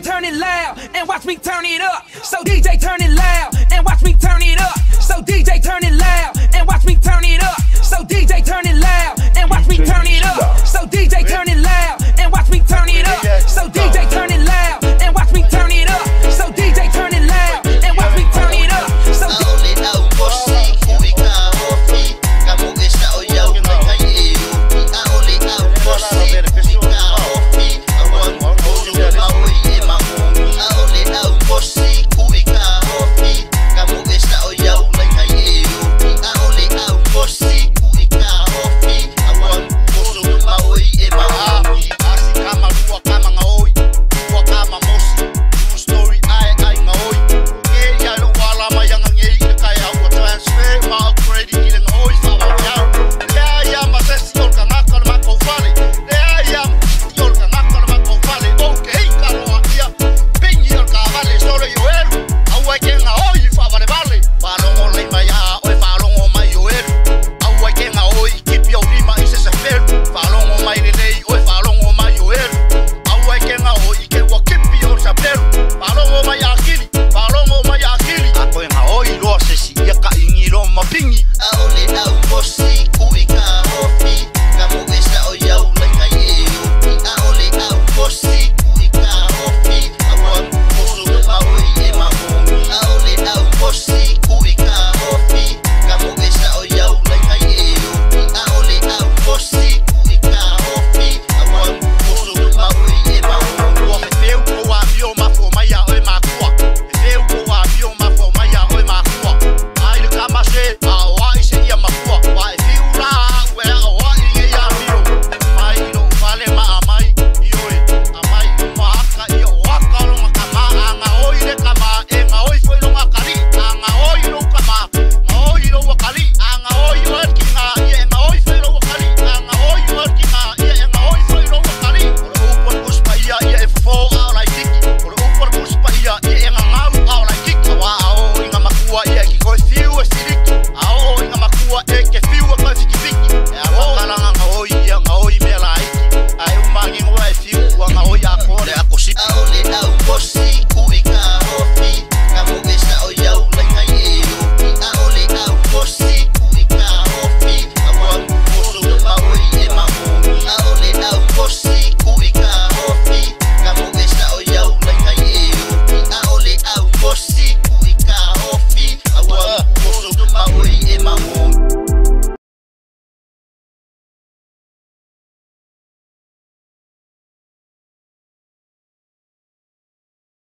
turn it loud and watch me turn it up. So DJ turn it loud and watch me turn it up. So DJ turn it loud